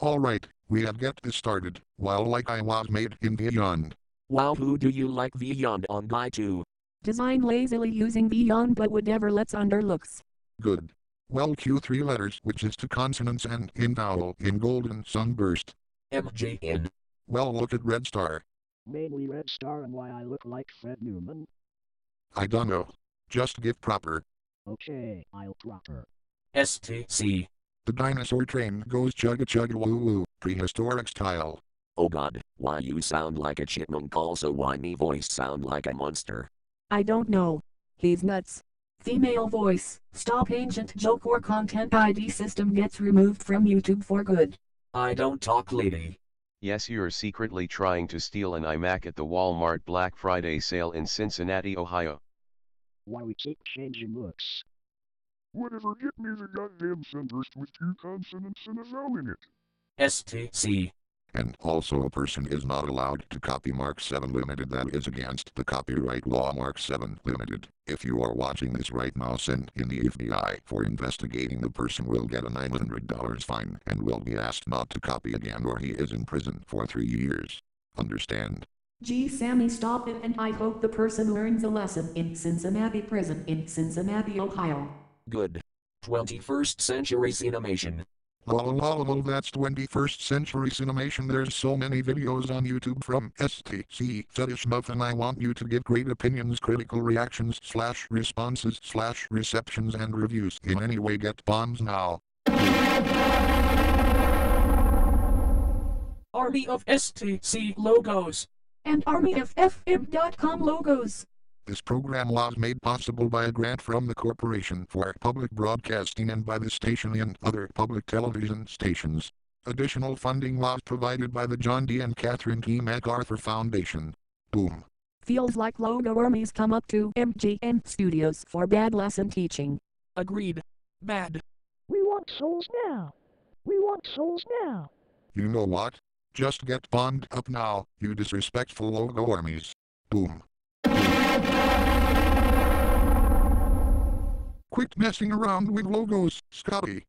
Alright, we have get this started, while like I was made in Vyond. Wow, who do you like Vyond on Guy 2? Design lazily using Vyond but whatever lets under looks. Good. Well Q three letters which is to consonants and in vowel in golden sunburst. MJN. Well look at Red Star. Mainly Red Star and why I look like Fred Newman. I don't know. Just give proper. Okay, I'll proper. STC. The dinosaur train goes chugga chugga woo woo, prehistoric style. Oh god, why you sound like a chipmunk also why me voice sound like a monster. I don't know. He's nuts. Female voice. Stop ancient joke or content ID system gets removed from YouTube for good. I don't talk lady. Yes, you're secretly trying to steal an iMac at the Walmart Black Friday sale in Cincinnati, Ohio. Why we keep changing looks. Whatever, get me the goddamn sunburst with two consonants and a vowel in it. STC. And also a person is not allowed to copy Mark 7 Limited that is against the copyright law Mark 7 Limited. If you are watching this right now send in the FBI for investigating the person will get a $900 fine and will be asked not to copy again or he is in prison for three years. Understand? Gee Sammy stop it and I hope the person learns a lesson in Cincinnati prison in Cincinnati, Ohio. Good. 21st century cinemation. La la la la la, that's 21st century cinemation. There's so many videos on YouTube from STC fetish muff and I want you to give great opinions, critical reactions, slash responses, slash receptions and reviews. In any way get bombs now. Army of STC logos. And armyffm.com logos. This program was made possible by a grant from the Corporation for Public Broadcasting and by the station and other public television stations. Additional funding was provided by the John D. and Catherine T. MacArthur Foundation. Boom. Feels like logo armies come up to MGN Studios for bad lesson teaching. Agreed. Bad. We want souls now. We want souls now. You know what? Just get bombed up now, you disrespectful logo armies. Boom. Quit messing around with logos, Scotty.